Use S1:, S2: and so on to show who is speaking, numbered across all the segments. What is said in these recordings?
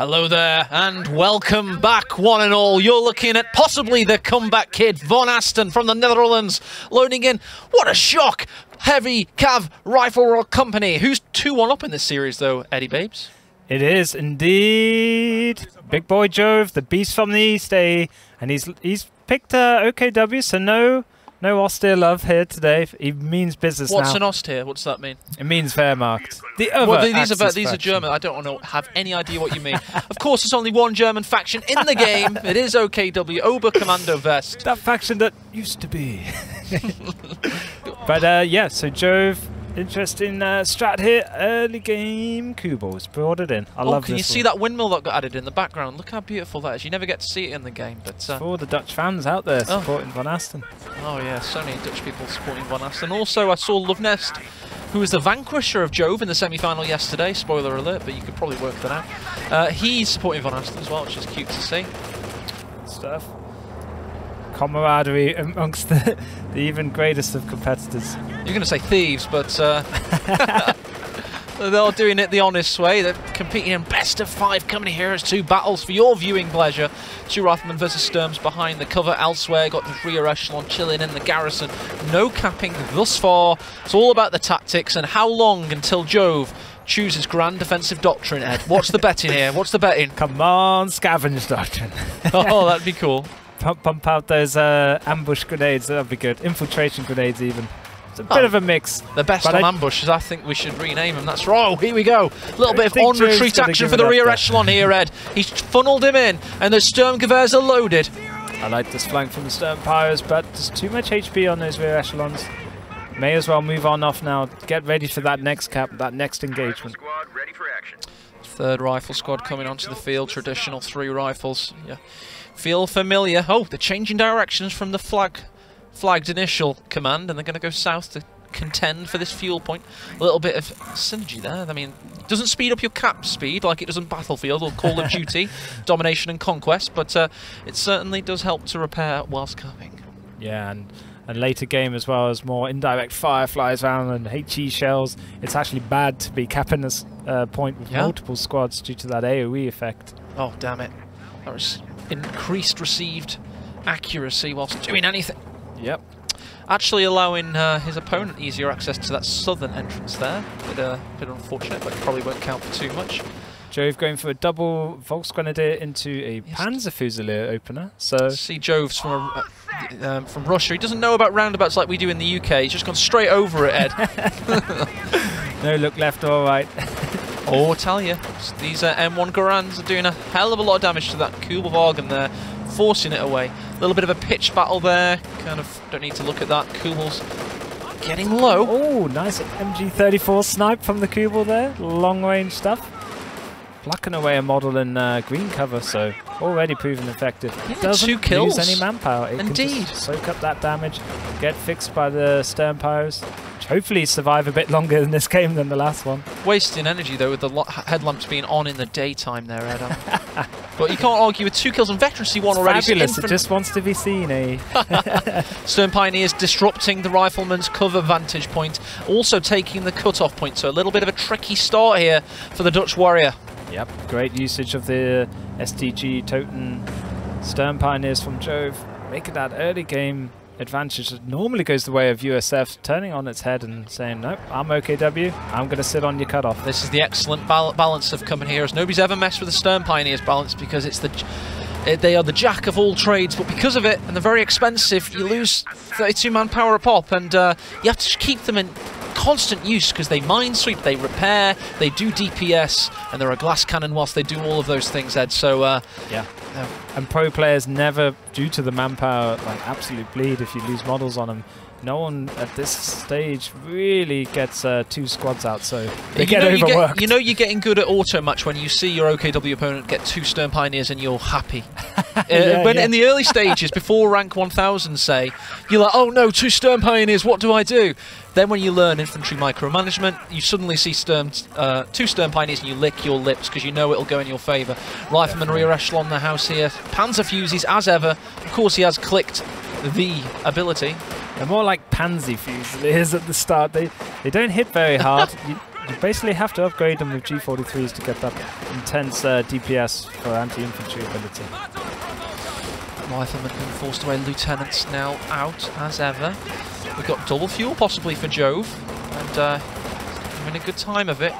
S1: Hello there, and welcome back, one and all. You're looking at possibly the comeback kid, Von Asten from the Netherlands, loading in. What a shock! Heavy Cav Rifle Company. Who's 2 1 up in this series, though, Eddie Babes?
S2: It is indeed Big Boy Jove, the beast from the East, eh? And he's he's picked uh, OKW, so no no Ostheer love here today. It means business
S1: What's
S2: now.
S1: an Ostheer? What does that mean?
S2: It means Wehrmacht. The other
S1: Well, these are these are. German. I don't know, have any idea what you mean. of course, there's only one German faction in the game. It is OKW Oberkommando West.
S2: That faction that used to be. but uh, yeah, so Jove, interesting uh, strat here. Early game Kubos brought it in. I
S1: oh,
S2: love
S1: can you
S2: this
S1: see that windmill that got added in the background? Look how beautiful that is. You never get to see it in the game, but uh,
S2: For the Dutch fans out there
S1: Oh.
S2: supporting Van Asten.
S1: Oh yeah, so many Dutch people supporting Van Asten. Also, I saw Lovenest, who was the vanquisher of Jove in the semi-final yesterday. Spoiler alert, but you could probably work that out. Uh, he's supporting Van Asten as well, which is cute to see.
S2: Stuff. Camaraderie amongst the, the even greatest of competitors.
S1: You're going to say thieves, but uh, they're doing it the honest way. They're competing in best of five coming here as two battles for your viewing pleasure. Two Riflemen versus Sturms behind the cover elsewhere. Got the rear echelon chilling in the garrison. No capping thus far. It's all about the tactics and how long until Jove chooses grand defensive doctrine, Ed. What's the betting here? What's the betting?
S2: Come on, scavenge doctrine.
S1: Oh, that'd be cool.
S2: pump, pump out those uh, ambush grenades. That'd be good. Infiltration grenades, even. It's a bit
S1: Oh.
S2: of a mix.
S1: The best
S2: But
S1: on ambushes, I think we should rename him. That's right. Oh, here we go. A little bit of on retreat action for the rear
S2: there.
S1: echelon here, Ed. He's funneled him in, and the Sturmgewehrs are loaded.
S2: I like this flank from the Stern Pyres, but there's too much HP on those rear echelons. May as well move on off now. Get ready for that next cap, that next engagement.
S3: Squad ready for action.
S1: Third rifle squad coming onto the field. Traditional three rifles. Yeah, feel familiar. Oh, they're changing directions from the flag, flagged initial command, and they're going to go south to contend for this fuel point. A little bit of synergy there. I mean, it doesn't speed up your cap speed like it does in Battlefield or Call of Duty, Domination and Conquest, but uh, it certainly does help to repair whilst capping.
S2: Yeah, and, and later game as well as more indirect fire flies around and HE shells. It's actually bad to be capping this uh, point with
S1: Yeah.
S2: multiple squads due to that AoE effect.
S1: Oh, damn it. That was increased received accuracy whilst doing anything.
S2: Yep.
S1: Actually allowing uh, his opponent easier access to that southern entrance there. Bit, uh, bit unfortunate, but probably won't count for too much.
S2: Jove going for a double Volksgrenadier into a
S1: Yes.
S2: Panzer Fusilier opener. So
S1: See Jove's from a, um, from Russia. He doesn't know about roundabouts like we do in the UK. He's just gone straight over it, Ed.
S2: no look left or right.
S1: oh, I tell you, these uh, M1 Garands are doing a hell of a lot of damage to that Kubelwagen there, forcing it away. A little bit of a pitch battle there. Kind of don't need to look at that. Kubel's getting low.
S2: Oh, nice MG34 snipe from the Kubel there. Long range stuff. Plucking away a model in uh, green cover, so already proven effective.
S1: Yeah,
S2: Doesn't
S1: two kills.
S2: lose any manpower. It can
S1: Indeed.
S2: soak up that damage, get fixed by the stern pyros. which Hopefully survive a bit longer in this game than the last one.
S1: Wasting energy though with the headlamps being on in the daytime there, Ed. Um, but you can't argue with two kills and veterancy one already. so
S2: Fabulous. It just wants to be seen, eh?
S1: Sturm Pioneers disrupting the rifleman's cover vantage point, also taking the cut-off point. So a little bit of a tricky start here for the Dutch warrior.
S2: Yep, great usage of the STG Toten Sturm Pioneers from Jove, making that early game advantage that normally goes the way of USF, turning on its head and saying, nope, I'm OKW, I'm going to sit on your cutoff.
S1: This is the excellent bal- balance of coming here, as Nobody's ever messed with the Sturm Pioneers balance because it's the they are the jack of all trades, but because of it, and they're very expensive, you lose 32 manpower a pop, and uh, you have to keep them in constant use because they mine sweep, they repair, they do DPS, and they're a glass cannon whilst they do all of those things, Ed. So, uh,
S2: Yeah.
S1: uh,
S2: And pro players never, due to the manpower, like absolute bleed if you lose models on them. No one at this stage really gets uh, two squads out, so they
S1: you
S2: get
S1: know you
S2: overworked.
S1: you know you're getting good at auto match when you see your OKW opponent get two Sturm Pioneers and you're happy. Uh,
S2: Yeah,
S1: when
S2: yeah.
S1: in the early stages, before rank 1000, say, you're like, oh no, two Sturm Pioneers, what do I do? Then when you learn infantry micromanagement, you suddenly see Stern, uh, two Sturm Pioneers and you lick your lips because you know it'll go in your favour. Rifleman rear echelon the house here. Panzer fuses as ever. Of course, he has clicked the ability.
S2: They're more like pansy fusiliers at the start. They they don't hit very hard. you, you basically have to upgrade them with G43s to get that intense uh, DPS for anti-infantry ability.
S1: Rifleman being forced away. Lieutenants now out as ever. We've got double fuel possibly for Jove, and uh, having a good time of it.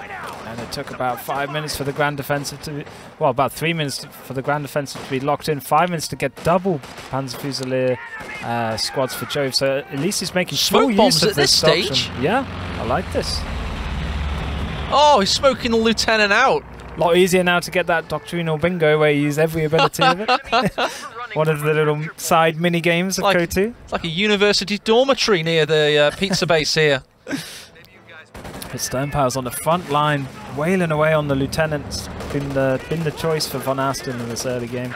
S2: And it took about five minutes for the Grand Defensive to be, well, about three minutes for the Grand Defensive to be locked in, five minutes to get double Panzer Fusilier uh, squads for Jove. So at least he's making
S1: Smoke
S2: full
S1: bombs
S2: use of
S1: at this
S2: doctrine.
S1: stage?
S2: Yeah, I like this.
S1: Oh, he's smoking the lieutenant out.
S2: A lot easier now to get that doctrinal bingo where you use every ability of it. One of the little side mini games of
S1: Like-
S2: CoH2.
S1: It's like a university dormitory near the uh, pizza base here.
S2: But Sternpower's on the front line, wailing away on the lieutenants. Been the been the choice for Von Asten in this early game.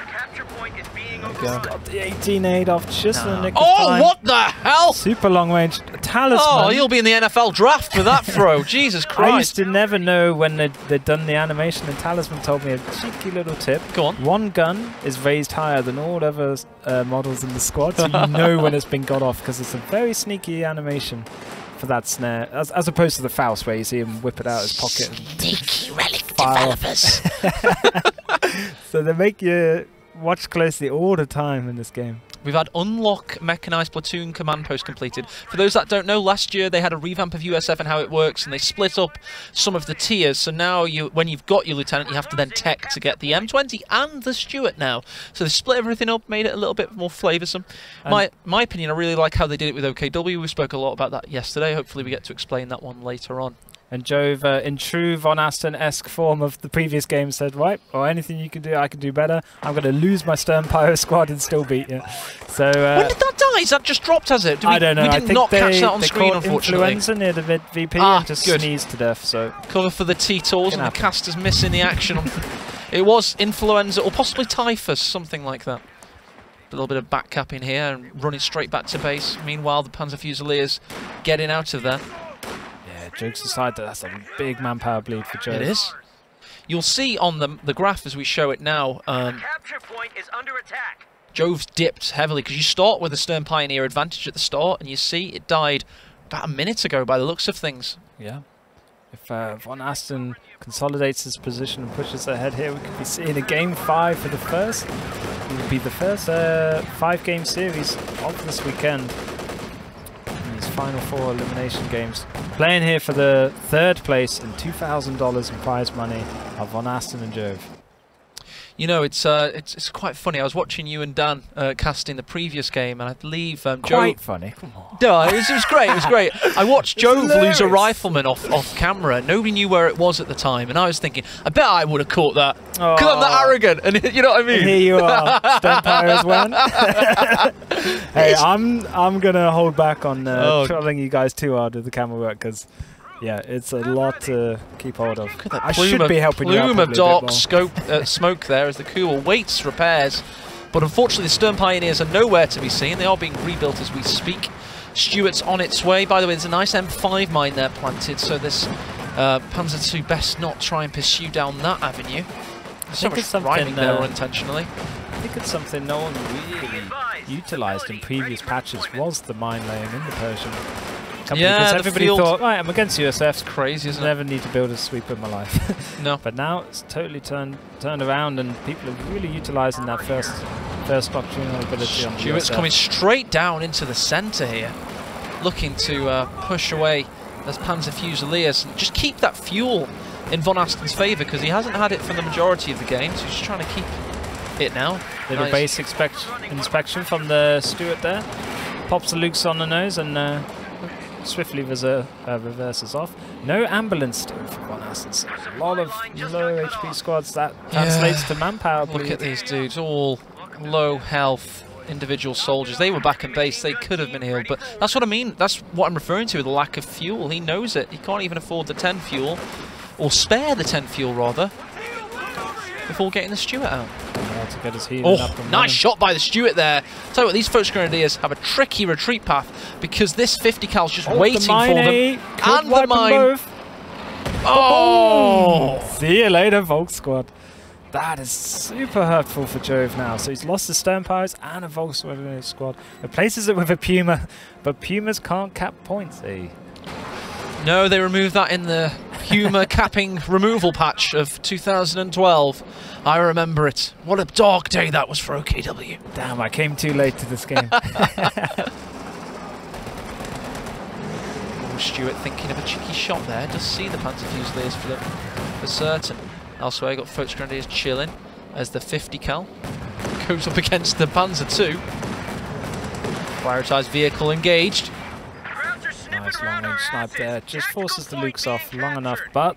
S2: Go. Got the AT nade off just in the
S1: Oh,
S2: time.
S1: what the hell?
S2: Super long range talisman.
S1: Oh, you'll be in the NFL draft with that throw. Jesus Christ.
S2: I used
S1: Christ.
S2: to never know when they'd, they'd done the animation, and Talisman told me a cheeky little tip.
S1: Go on.
S2: One gun is raised higher than all other uh, models in the squad, so you know when it's been got off because it's a very sneaky animation for that snare, as, as opposed to the Faust where you see him whip it out of his pocket. and
S1: Sneaky relic
S2: off. So they make you watch closely all the time in this game.
S1: We've had unlock mechanized platoon command post completed. For those that don't know, last year they had a revamp of USF and how it works, and they split up some of the tiers. So now, you, when you've got your lieutenant, you have to then tech to get the M20 and the Stuart now. So they split everything up, made it a little bit more flavoursome. My my opinion, I really like how they did it with OKW. We spoke a lot about that yesterday. Hopefully, we get to explain that one later on.
S2: And Jove, uh, in true Von Asten-esque form of the previous game, said, right, or anything you can do, I can do better. I'm going to lose my Stern Pyro squad and still beat you. So uh,
S1: when did that die? Is that just dropped? Has it? Did we,
S2: I don't know.
S1: We
S2: I
S1: did
S2: think
S1: not
S2: they,
S1: catch that on screen, unfortunately.
S2: influenza near the mid VP
S1: Ah,
S2: and just
S1: good.
S2: sneezed to death. So
S1: cover for the
S2: Can
S1: and the casters missing the action. it was influenza or possibly typhus, something like that. A little bit of back capping here and running straight back to base. Meanwhile, the Panzer Fusiliers getting out of there.
S2: Yeah, jokes aside, that's a big manpower bleed for Jove.
S1: It is. You'll see on the the graph as we show it now. Um,
S3: Capture point is under attack.
S1: Jove's dipped heavily because you start with a Sturm Pioneer advantage at the start, and you see it died about a minute ago by the looks of things.
S2: Yeah. If uh, Von Asten consolidates his position and pushes ahead here, we could be seeing a game five for the first. It would be the first uh, five-game series of this weekend. In final four elimination games. Playing here for the third place and $2,000 in prize money are Von Asten and Jove.
S1: You know, it's uh, it's it's quite funny. I was watching you and Dan uh, casting the previous game, and I believe um, Joe.
S2: Quite funny. Come on.
S1: No, it was, it was great. It was great. I watched Joe lose a rifleman off off camera. Nobody knew where it was at the time, and I was thinking, I bet I would have caught that because I'm that arrogant. And you know what I mean?
S2: And here you are, as well. hey,
S1: It's-
S2: I'm I'm gonna hold back on uh,
S1: Oh.
S2: trolling you guys too hard with the camera work because, yeah, it's a lot to keep hold of.
S1: Look at that
S2: I should
S1: of,
S2: be helping you out
S1: plume of
S2: a bit
S1: dark
S2: more.
S1: scope, uh, smoke there as the Kuhl waits repairs. But unfortunately, the Sturm Pioneers are nowhere to be seen. They are being rebuilt as we speak. Stuart's on its way. By the way, there's a nice M5 mine there planted, so this uh, Panzer II best not try and pursue down that avenue. There's so
S2: think
S1: much
S2: it's something,
S1: rhyming there
S2: uh,
S1: unintentionally.
S2: I think it's something no one really utilised in previous patches was the mine laying in the Persian. Company,
S1: Yeah,
S2: because everybody thought, right, I'm against USF.
S1: It's crazy, isn't it?
S2: Never need to build a sweep in my life.
S1: No.
S2: But now it's totally turned turned around, and people are really utilising that first first doctrinal ability on the
S1: Stuart's
S2: USF.
S1: coming straight down into the centre here, looking to uh, push away as Panzer Fusiliers and just keep that fuel in Von Asten's favour because he hasn't had it for the majority of the game, so he's just trying to keep it now.
S2: Little
S1: Nice.
S2: base inspection from the Stuart there. Pops the Luchs on the nose and uh, swiftly reser- uh, reverses off. No ambulance still for Von Asten. A lot of low HP squads. That translates
S1: Yeah.
S2: to manpower.
S1: Look at these dudes, all low health individual soldiers. They were back in base, they could have been healed, but that's what I mean. That's what I'm referring to with the lack of fuel. He knows it. He can't even afford the 10 fuel, or spare the 10 fuel rather, before getting the Stuart out.
S2: Yeah, to get his healing up
S1: Oh,
S2: and
S1: nice
S2: running.
S1: shot by the Stuart there. Tell you what, these Volksgrenadiers have a tricky retreat path because this 50 cal's just
S2: Oh,
S1: waiting
S2: the
S1: for them.
S2: eh?
S1: And the mine.
S2: both.
S1: Oh!
S2: See you later, Volk squad. That is super hurtful for Jove now. So he's lost his stern powers and a Volkswagen squad. Replaces it with a Puma, but Pumas can't cap points, eh?
S1: No, they removed that in the humour capping removal patch of 2012. I remember it. What a dark day that was for OKW.
S2: Damn, I came too late to this game.
S1: Oh, Stuart thinking of a cheeky shot there. Does see the Panzer Fusiliers for, for certain. Elsewhere, you got Volksgrenadiers chilling as the 50 cal goes up against the Panzer II. Prioritized vehicle engaged.
S3: Crowds are sniffing
S2: nice long range snipe there. Just forces the Luchs off long enough, but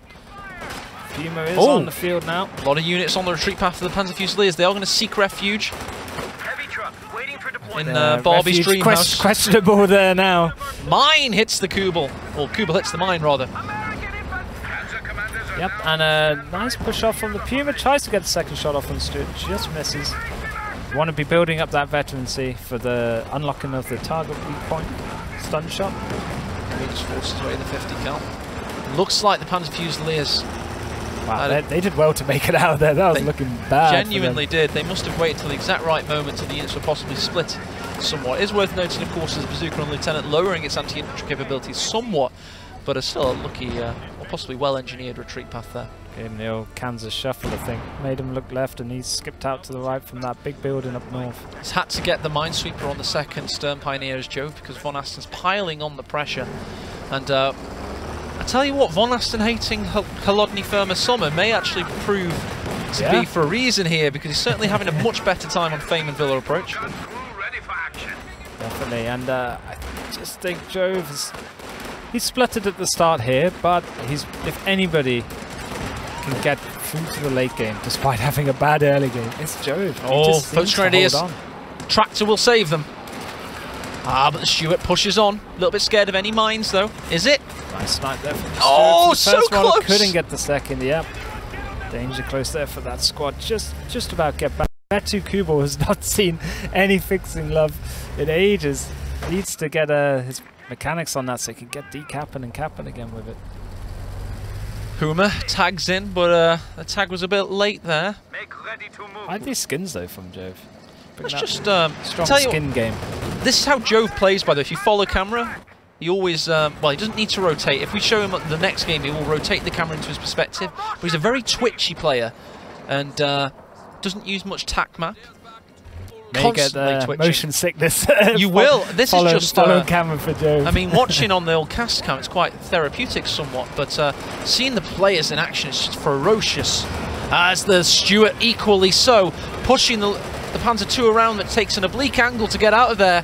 S2: Puma is
S1: Oh.
S2: on the field now.
S1: A lot of units on the retreat path for the Panzer Fusiliers. They are going to seek refuge
S3: Heavy truck waiting for deployment.
S1: in uh, Barbie's
S2: refuge
S1: dream
S2: quest-
S1: house.
S2: questionable there now.
S1: Mine hits the Kubel. Or Kubel hits the mine, rather.
S3: American infantry. Panzer commanders are
S2: Yep, and a nice push off from the Puma. Tries to get the second shot off on Stuart, just misses. Want to be building up that veterancy for the unlocking of the target weak point stun shot.
S1: Away the 50 cal. Looks like the Panzer Fusiliers
S2: Wow, they, they did well to make it out of there. That was looking bad.
S1: genuinely did. They must have waited till the exact right moment till the units were possibly split somewhat. It is worth noting, of course, is the Bazooka and Lieutenant lowering its anti-infantry capabilities somewhat, but a still a lucky uh, or possibly well-engineered retreat path there.
S2: Him the old Kansas shuffle, I think. Made him look left and he skipped out to the right from that big building up north.
S1: He's had to get the Minesweeper on the second Sturm Pioneer as Jove because Von Asten's piling on the pressure. And uh, I tell you what, Von Asten hating Hol- Kholodny Ferma Summer may actually prove to
S2: Yeah.
S1: be for a reason here because he's certainly having a much better time on Faymonville approach.
S3: Crew ready for action.
S2: Definitely, and uh, I just think Jove is. He's spluttered at the start here, but he's if anybody can get through to the late game despite having a bad early game, it's Jove.
S1: Oh,
S2: just
S1: Volks
S2: seems to
S1: Grenadiers. Tractor will save them. Ah, but the Stuart pushes on. A little bit scared of any mines, though. Is it?
S2: Nice snipe there from the
S1: Oh,
S2: Stuart. The first
S1: so
S2: one,
S1: close.
S2: Couldn't get the second. Yep. Danger close there for that squad. Just just about get back. Betu Kubo has not seen any fixing love in ages. Needs to get uh, his mechanics on that so he can get decapping and capping again with it.
S1: Puma tags in, but uh, the tag was a bit late there.
S3: Make ready to move.
S2: I like these skins though from Jove.
S1: Let's
S2: Bring that
S1: just um,
S2: strong
S1: tell you
S2: skin game.
S1: This is how Jove plays, by the way. If you follow camera, he always, um, well, he doesn't need to rotate. If we show him the next game, he will rotate the camera into his perspective. But he's a very twitchy player and uh, doesn't use much tac map.
S2: You get
S1: Constantly
S2: the
S1: twitching.
S2: motion sickness.
S1: You will. This
S2: follow,
S1: is just.
S2: follow
S1: Uh,
S2: camera for Jove.
S1: I mean, watching on the old cast cam, it's quite therapeutic somewhat, but uh, seeing the players in action is just ferocious. As the Stuart equally so, pushing the, the Panzer II around that takes an oblique angle to get out of there.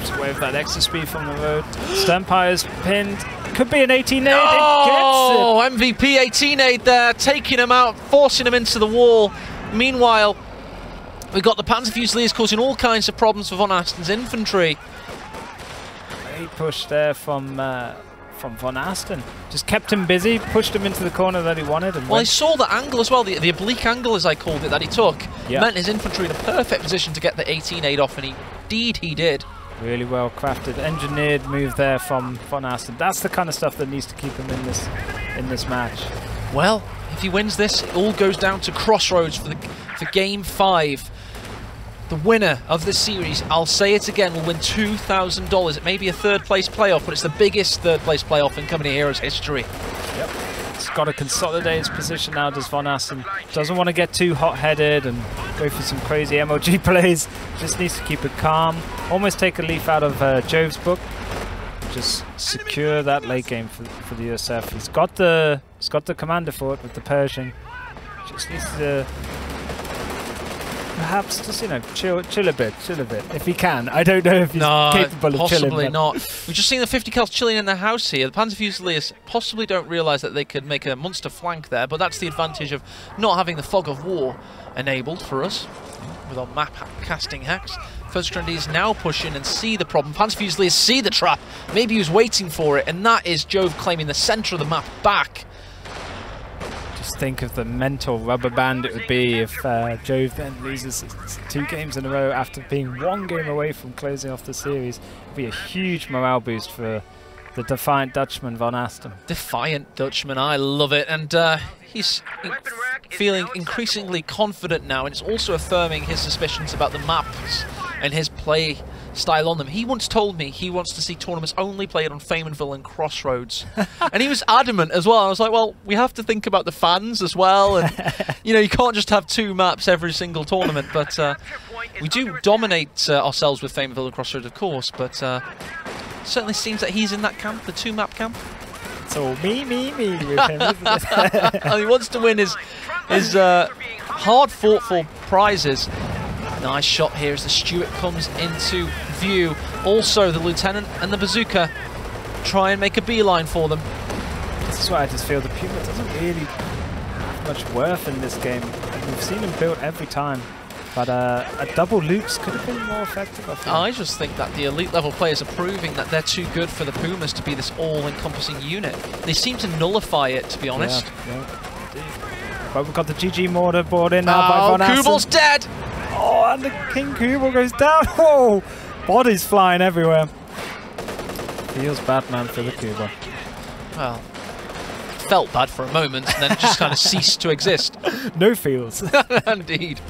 S2: Just wave that extra speed from the road. Stempire's pinned. Could be an AT nade.
S1: Oh, MVP AT nade there, taking him out, forcing him into the wall. Meanwhile, we got the Panzer Fusiliers causing all kinds of problems for Von Asten's infantry.
S2: Great push there from uh, from Von Asten. Just kept him busy, pushed him into the corner that he wanted. And
S1: Well,
S2: went.
S1: saw the angle as well, the, the oblique angle, as I called it, that he took.
S2: Yeah.
S1: Meant his infantry in a perfect position to get the AT nade off, and he, indeed he did.
S2: Really well crafted, engineered move there from Von Asten. That's the kind of stuff that needs to keep him in this in this match.
S1: Well, if he wins this, it all goes down to crossroads for the for game five. The winner of this series, I'll say it again, will win two thousand dollars. It may be a third place playoff, but it's the biggest third place playoff in Company Heroes history.
S2: He's got to consolidate his position now, does Von Asten. Doesn't want to get too hot-headed and go for some crazy MLG plays. Just needs to keep it calm. Almost take a leaf out of uh, Jove's book. Just secure that late game for, for the USF. He's got the he's got the commander for it with the Pershing. Just needs to perhaps just you know chill chill a bit, chill a bit if he can. I don't know if he's
S1: No,
S2: capable of chilling.
S1: possibly not. We've just seen the 50 cals chilling in the house here. The Panzer Fusiliers possibly don't realise that they could make a monster flank there, but that's the advantage of not having the fog of war enabled for us with our map casting hacks. First Grenadiers now push in and see the problem. Panzer Fusiliers see the trap. Maybe he was waiting for it, and that is Jove claiming the centre of the map back.
S2: Just think of the mental rubber band it would be if uh, Jove then loses two games in a row after being one game away from closing off the series. It'd be a huge morale boost for the defiant Dutchman Von Asten.
S1: Defiant Dutchman, I love it. And uh, he's feeling increasingly confident now, and it's also affirming his suspicions about the maps and his play style on them. He once told me he wants to see tournaments only played on Faymonville and Crossroads, and he was adamant as well. I was like, well, we have to think about the fans as well, and you know, you can't just have two maps every single tournament. But uh, we do dominate uh, ourselves with Faymonville and Crossroads, of course, but uh, certainly seems that he's in that camp, the two map camp.
S2: All me, me, me with him,
S1: and he wants to win his his uh, hard fought for prizes. Nice shot here as the Stuart comes into view. Also, the Lieutenant and the Bazooka try and make a beeline for them.
S2: this is why I just feel the Puma doesn't really have much worth in this game. We've seen him built every time. But uh, a double Luchs could have been more effective, I think.
S1: I just think that the elite level players are proving that they're too good for the Pumas to be this all-encompassing unit. They seem to nullify it, to be honest.
S2: Yeah, yeah. But we've got the GG mortar board in now by
S1: Oh,
S2: Von Asten.
S1: Kubel's dead!
S2: Oh, and the King Kubel goes down. Oh, bodies flying everywhere. Feels bad, man, for the Kubel.
S1: Well, felt bad for a moment, and then it just kind of ceased to exist.
S2: No feels.
S1: Indeed.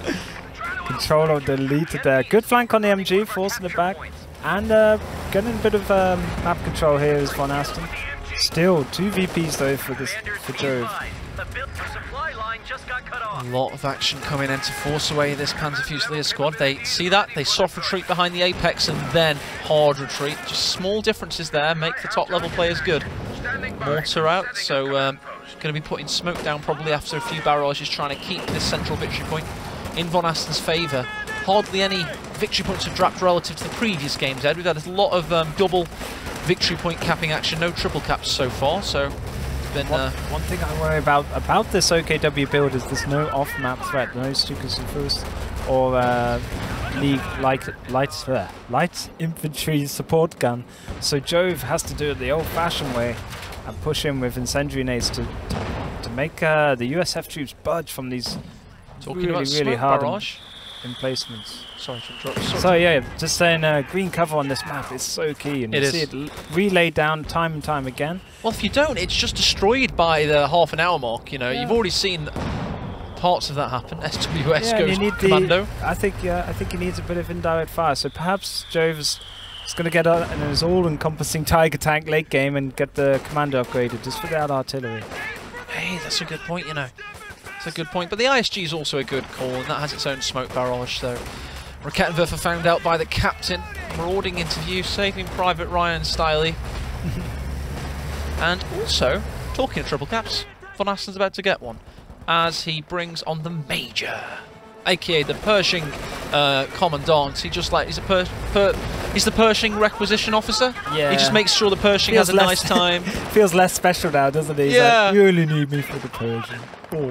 S2: Controller deleted there. Good flank on the MG, forcing it back. And uh, getting a bit of um, map control here is Von Asten. Still, two VPs though for this for Jove.
S3: The built supply line just got cut off.
S1: A lot of action coming in to force away this Panzer Fusilier squad. They see that, they soft retreat behind the Apex and then hard retreat. Just small differences there make the top level players good. Mortar out, so um, going to be putting smoke down probably after a few barrages trying to keep this central victory point in Von Asten's favour. Hardly any victory points have dropped relative to the previous games, Ed. We've had a lot of um, double victory point capping action, no triple caps so far, so been...
S2: One,
S1: Uh,
S2: one thing I worry about about this OKW build is there's no off-map threat, no Stuka zu Fuss or uh, LeIG light light uh, light infantry support gun. So Jove has to do it the old-fashioned way and push in with incendiary nades to to, to make uh, the USF troops budge from these
S1: talking
S2: really,
S1: about
S2: really hard
S1: barrage.
S2: Emplacements.
S1: Sorry to interrupt. Sorry
S2: So yeah, just saying, uh, green cover on this map is so key, and
S1: It
S2: you
S1: is.
S2: see it l- relayed down time and time again.
S1: Well, if you don't, it's just destroyed by the half an hour mark. You know,
S2: Yeah.
S1: you've already seen parts of that happen. SWS
S2: yeah,
S1: goes
S2: you need
S1: commando.
S2: The, I think yeah, I think he needs a bit of indirect fire. So perhaps Jove is, is going to get a, an his all-encompassing Tiger tank late game and get the commando upgraded just for that artillery.
S1: Hey, that's a good point. You know, a good point. But the ISG is also a good call, and that has its own smoke barrage. So. Raketenwerfer found out by the captain, marauding interview, saving Private Ryan Stiley. and also, talking of triple caps, Von Asten's about to get one, as he brings on the Major, aka the Pershing uh, Commandant. He just like he's a per, per, he's the Pershing requisition officer.
S2: Yeah.
S1: He just makes sure the Pershing
S2: Feels
S1: has a nice time.
S2: Feels less special now, doesn't he? He's
S1: Yeah.
S2: Like, you only need me for the Pershing. Oh.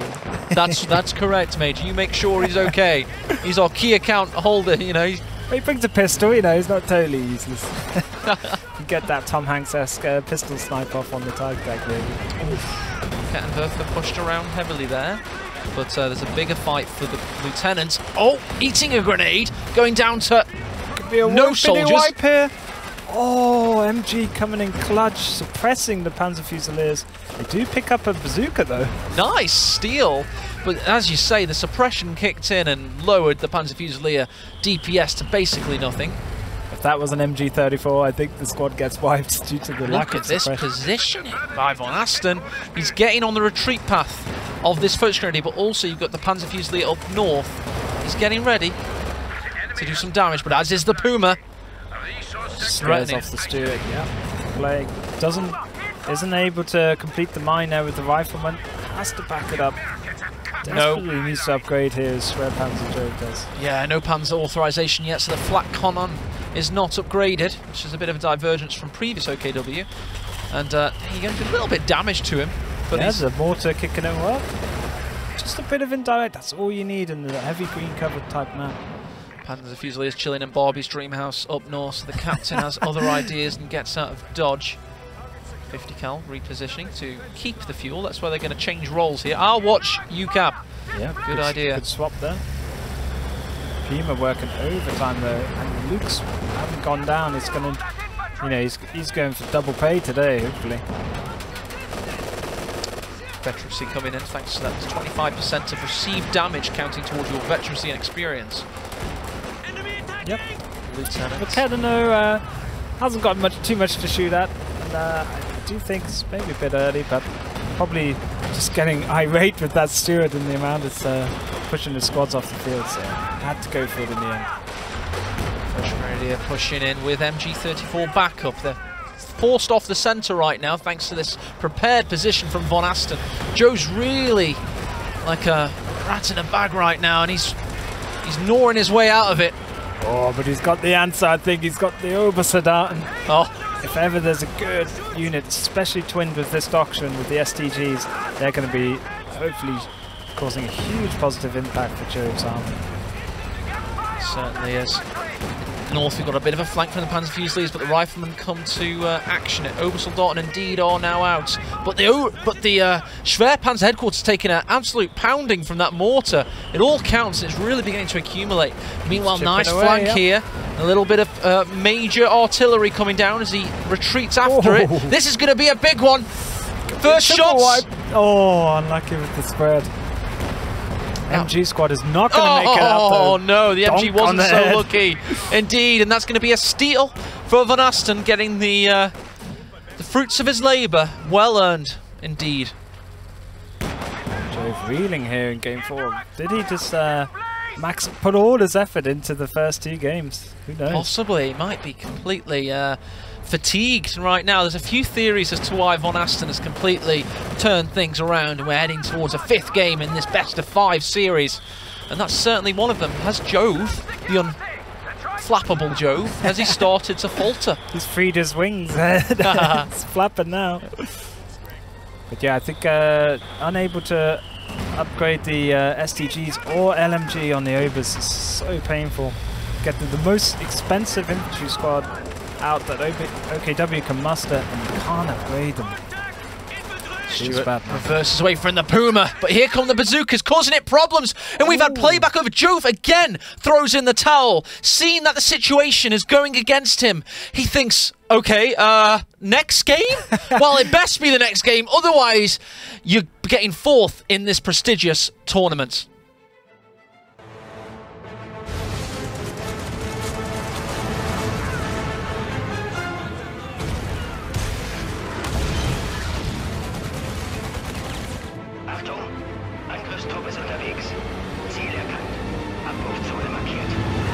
S1: That's that's correct, Major. You make sure he's okay. He's our key account holder. You know. He's,
S2: He brings a pistol, you know, he's not totally useless. you get that Tom Hanks-esque uh, pistol snipe off on the Tiger tank, maybe.
S1: Kettenwerfer pushed around heavily there. But uh, there's a bigger fight for the lieutenant. Oh, eating a grenade, going down to
S2: Could be a
S1: No soldiers.
S2: wipe here. Oh, MG coming in clutch, suppressing the Panzer Fusiliers. They do pick up a bazooka though.
S1: nice steal. But as you say, the suppression kicked in and lowered the Panzer Fusilier DPS to basically nothing.
S2: That was an MG34, I think the squad gets wiped due to the lack
S1: Look
S2: of
S1: at this
S2: suppression.
S1: positioning by Von Asten. He's getting on the retreat path of this first grenade, but also you've got the Panzer Fusilier up north. He's getting ready to do some damage, but as is the Puma.
S2: Squares off the Stuart. Yeah. Blake doesn't isn't able to complete the mine there with the rifleman. Has to back it up.
S1: No.
S2: Desperately needs to upgrade his Red Panzer Joe does.
S1: Yeah, no Panzer authorization yet, so the flat Conon is not upgraded, which is a bit of a divergence from previous OKW. And uh, to do a little bit damage to him, but
S2: yeah,
S1: he's
S2: the mortar kicking it well. Just a bit of indirect. That's all you need in the heavy green covered type map.
S1: Panzer Fusilier is chilling in Barbie's dream house up north, so the captain has other ideas and gets out of dodge. 50 cal repositioning to keep the fuel. That's why they're going to change roles here. I'll watch UCAP.
S2: Yeah,
S1: Good idea.
S2: Good swap there. Puma working overtime though, and Luchs haven't gone down. He's gonna, you know, he's he's going for double pay today. Hopefully.
S1: Veterancy coming in thanks to that 25% of received damage counting towards your veterancy and experience.
S2: Yep.
S1: Lieutenant.
S2: Kedano uh, hasn't got much too much to shoot at. And, uh, I do think it's maybe a bit early, but probably just getting irate with that Stuart and the amount it's uh, pushing the squads off the field. So had to go for it in the end.
S1: Push pushing in with MG34 backup. They're forced off the centre right now thanks to this prepared position from Von Asten. Joe's really like a rat in a bag right now and he's he's gnawing his way out of it.
S2: Oh, but he's got the answer. I think he's got the Obersoldaten.
S1: Oh,
S2: If ever there's a good unit, especially twinned with this doctrine, with the STGs, they're going to be hopefully causing a huge positive impact for Joe's army.
S1: certainly is. North, we've got a bit of a flank from the Panzer Fusiliers, but the riflemen come to uh, action. Obersoldaten indeed are now out, but the O- but the uh, Schwerpanzer headquarters taking an absolute pounding from that mortar. It all counts. It's really beginning to accumulate. Meanwhile, nice
S2: away,
S1: flank
S2: yeah.
S1: here. A little bit of uh, major artillery coming down as he retreats after
S2: Oh.
S1: it. This is going to be a big one. First shots.
S2: Oh, unlucky with the spread. MG squad is not going to
S1: Oh,
S2: make it out
S1: oh no, the MG wasn't so
S2: head.
S1: lucky. Indeed, and that's going to be a steal for Van Asten, getting the uh, the fruits of his labour. Well earned, indeed.
S2: Jove reeling here in game four. Did he just uh, max put all his effort into the first two games? Who knows?
S1: Possibly, he might be completely uh, fatigued right now. There's a few theories as to why Von Asten has completely turned things around, and we're heading towards a fifth game in this best of five series. And that's certainly one of them. Has Jove, the unflappable Jove, has he started to falter?
S2: He's freed his wings. it's flapping now. But yeah, I think uh, unable to upgrade the uh, STGs or LMG on the Obers is so painful. Get the, the most expensive infantry squad out that OB OKW can muster and can't upgrade them.
S1: Stuart
S2: bad
S1: reverses away from the Puma, but here come the bazookas, causing it problems. And we've had playback of Jove again, throws in the towel, seeing that the situation is going against him. He thinks, okay, uh, next game? well, it best be the next game, otherwise, you're getting fourth in this prestigious tournament.
S4: Achtung! Angriffstruppe ist unterwegs. Ziel erkannt. Abwurfzone markiert.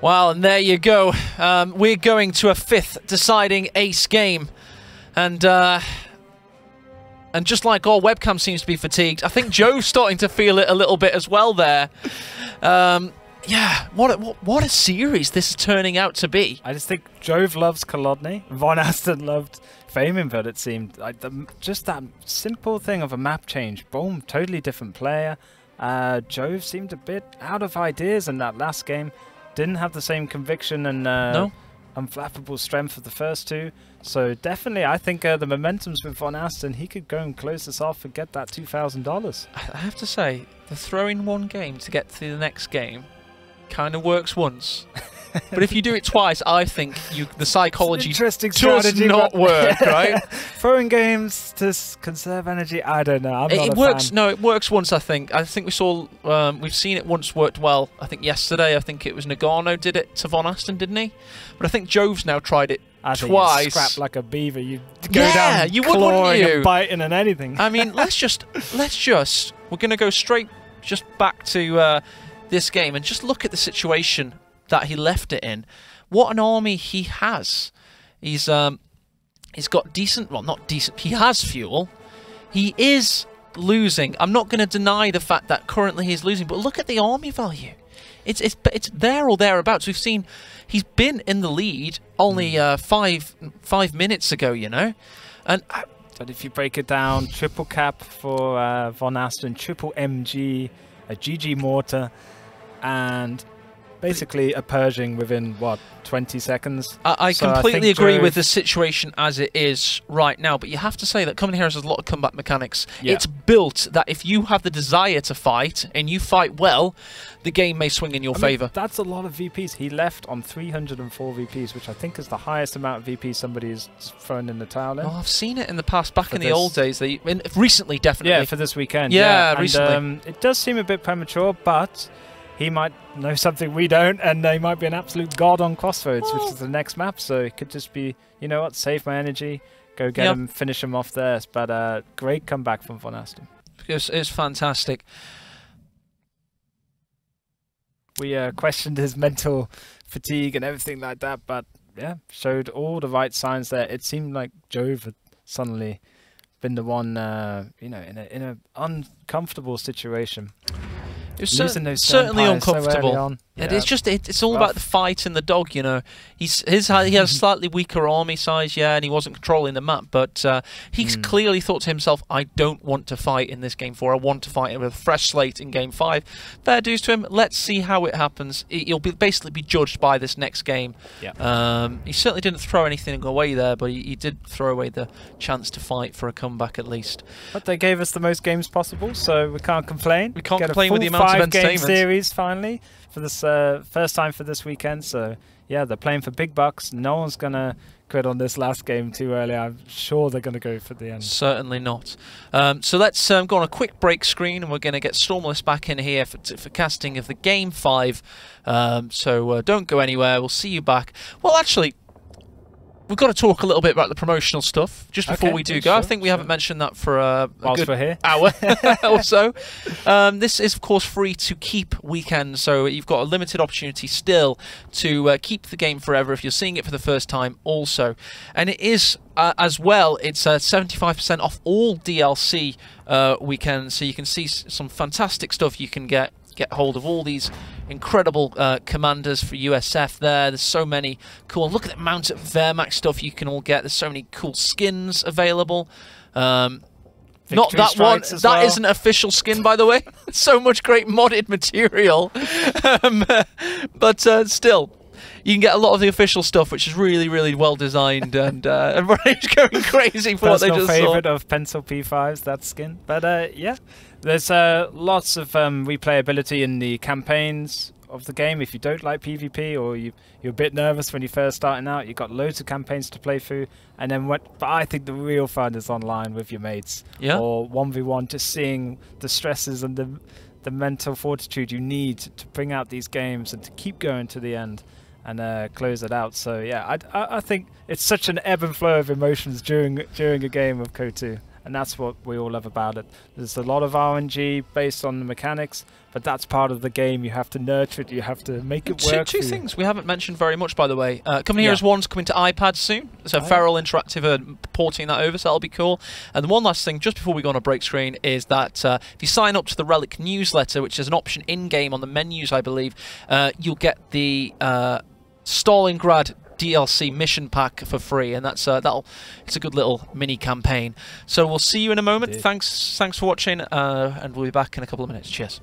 S1: Well, and there you go. Um, we're going to a fifth deciding ace game. And, uh, and just like our webcam seems to be fatigued, I think Joe's starting to feel it a little bit as well there. Um, yeah, what a, what, a series this is turning out to be.
S2: I just think Jove loves Kholodny. Von Asten loved Faymonville, it seemed. Like the, just that simple thing of a map change. Boom, totally different player. Uh, Jove seemed a bit out of ideas in that last game. Didn't have the same conviction and uh,
S1: No.
S2: unflappable strength of the first two. So definitely, I think uh, the momentum's with Von Asten. He could go and close this off and get that $2,000.
S1: I have to say, the throwing one game to get to the next game kind of works once. but if you do it twice, I think you the psychology
S2: Interesting
S1: does
S2: strategy,
S1: not work, right?
S2: Throwing games to conserve energy, I don't know. I'm
S1: it,
S2: not
S1: it works.
S2: fan.
S1: No, it works once. I think. I think we saw. Um, we've seen it once worked well. I think yesterday. I think it was Nagano did it to Von Asten, didn't he? But I think Jove's now tried it
S2: I
S1: twice.
S2: You scrap like a beaver. You go
S1: Yeah,
S2: down
S1: you would, wouldn't you?
S2: and biting and anything.
S1: I mean, let's just let's just we're going to go straight just back to uh, this game and just look at the situation that he left it in. What an army he has. He's um he's got decent well not decent he has fuel. He is losing. I'm not going to deny the fact that currently he's losing, but look at the army value. It's it's it's there or thereabouts. We've seen he's been in the lead only uh, five five minutes ago, you know, and uh,
S2: but if you break it down, triple cap for uh, Von Asten, triple MG, a GG mortar, and basically a purging within what 20 seconds.
S1: I, I
S2: So
S1: completely
S2: think
S1: agree
S2: Jove-
S1: with the situation as it is right now, but you have to say that Company Heroes has a lot of combat mechanics.
S2: Yeah.
S1: It's built that if you have the desire to fight and you fight well, the game may swing in your
S2: I mean,
S1: favour.
S2: that's a lot of VPs. He left on 304 VPs, which I think is the highest amount of VPs somebody's thrown in the towel in.
S1: Oh, I've seen it in the past, back
S2: For
S1: in the old days. They in, recently, definitely.
S2: Yeah, for this weekend.
S1: Yeah,
S2: and,
S1: recently.
S2: um, it does seem a bit premature, but he might know something we don't, and he might be an absolute god on Crossroads, which is the next map. So it could just be, you know what, save my energy, go get
S1: Yep.
S2: him, finish him off there. But uh, great comeback from Von Asten.
S1: it's, it's fantastic.
S2: We uh, questioned his mental fatigue and everything like that, but yeah, showed all the right signs there. It seemed like Jove had suddenly been the one, uh, you know, in a in a uncomfortable situation.
S1: It was
S2: Losing
S1: cer-
S2: those um,
S1: certainly
S2: Vampires so
S1: uncomfortable.
S2: on. Yeah.
S1: is just it, it's all
S2: Rough.
S1: about the fight and the dog, you know. He's his he has slightly weaker army size, yeah, and he wasn't controlling the map, but uh, he's
S2: Hmm.
S1: clearly thought to himself, "I don't want to fight in this game four. I want to fight with a fresh slate in game five. Fair dues to him. Let's see how it happens. He- He'll be basically be judged by this next game.
S2: Yeah.
S1: Um, he certainly didn't throw anything away there, but he, he did throw away the chance to fight for a comeback at least.
S2: But they gave us the most games possible, so we can't complain.
S1: We can't
S2: Get
S1: complain with the amount of
S2: five game series finally for this uh, first time for this weekend. So yeah, they're playing for big bucks. No one's gonna quit on this last game too early. I'm sure they're gonna go for the end.
S1: Certainly not. Um, so let's um, go on a quick break screen, and we're to get Stormless back in here for, for casting of the game five. Um, so uh, don't go anywhere. We'll see you back. Well, actually. We've got to talk a little bit about the promotional stuff just before
S2: Okay,
S1: we do
S2: yeah,
S1: go. I think we
S2: sure.
S1: haven't mentioned that for uh, a
S2: Whilst
S1: good
S2: here,
S1: hour or so. Um, this is, of course, free to keep weekend, so you've got a limited opportunity still to uh, keep the game forever if you're seeing it for the first time, also. And it is, uh, as well, it's uh, 75% off all DLC uh, weekend, so you can see s- some fantastic stuff you can get. Get hold of all these incredible uh, commanders for USF there. There's so many cool. Look at the amount of Wehrmacht stuff you can all get. There's so many cool skins available. Um, not that one. That
S2: well.
S1: not an official skin, by the way. so much great modded material, um, but uh, still, you can get a lot of the official stuff, which is really, really well designed, and uh, everybody's going crazy for what they
S2: personal
S1: just
S2: favorite
S1: saw.
S2: of Pencil P5s, that skin. But uh, yeah, there's uh, lots of um, replayability in the campaigns of the game. If you don't like PvP or you you're a bit nervous when you're first starting out, you've got loads of campaigns to play through. And then what? But I think the real fun is online with your mates
S1: Yeah.
S2: or one v one, just seeing the stresses and the the mental fortitude you need to bring out these games and to keep going to the end and uh, close it out. So yeah, I, I, I think it's such an ebb and flow of emotions during during a game of CoH2, and that's what we all love about it. There's a lot of RNG based on the mechanics, but that's part of the game. You have to nurture it. You have to make it
S1: Two,
S2: work.
S1: two things we haven't mentioned very much, by the way. Uh, here
S2: Yeah.
S1: Heroes 1's coming to iPad soon. So
S2: Oh.
S1: Feral Interactive are porting that over, so that'll be cool. And the one last thing, just before we go on a break screen, is that uh, if you sign up to the Relic newsletter, which is an option in-game on the menus, I believe, uh, you'll get the uh, Stalingrad DLC mission pack for free, and that's uh, that'll it's a good little mini campaign. So we'll see you in a moment.
S2: Indeed.
S1: Thanks, thanks for watching, uh, and we'll be back in a couple of minutes. Cheers.